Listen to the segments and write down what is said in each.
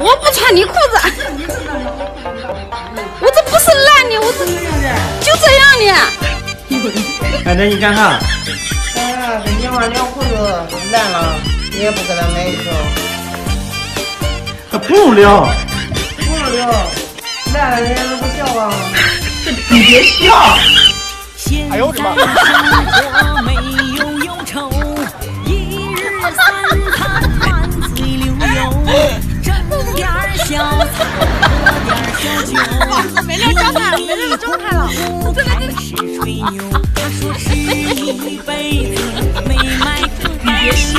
我不穿你裤子，我这不是烂的，我这就这样的。奶奶，你干啥？哎呀，这娘娃尿裤子烂了，你也不给他买一条。还不用聊，不用聊，烂了人家都不笑啊。你别笑。哎呦我的妈！他说吃一辈子没买过别笑，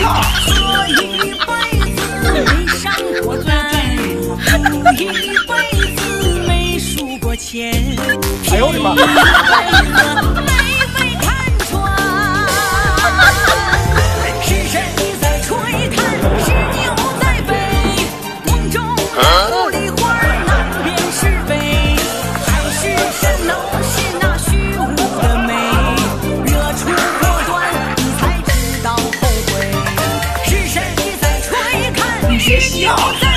这一辈子没上过班，有一辈子没输过钱，哎呦我的妈！No!